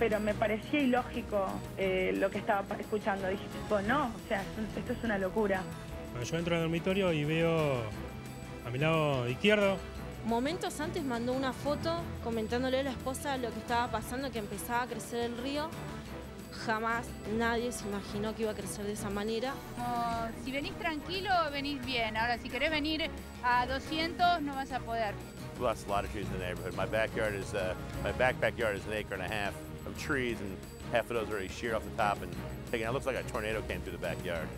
pero me parecía ilógico eh, lo que estaba escuchando. Dije, tipo, no, o sea, es- esto es una locura. Bueno, yo entro al dormitorio y veo a mi lado izquierdo Momentos antes mandó una foto comentándole a la esposa lo que estaba pasando, que empezaba a crecer el río. Jamás nadie se imaginó que iba a crecer de esa manera. Como, si venís tranquilo, venís bien. Ahora, si querés venir a 200, no vas a poder. We lost a lot of trees in the neighborhood. My backyard is, uh, my back backyard is an acre and a half trees, and half of those are already sheared off the top and taken. It looks like a tornado came through the backyard.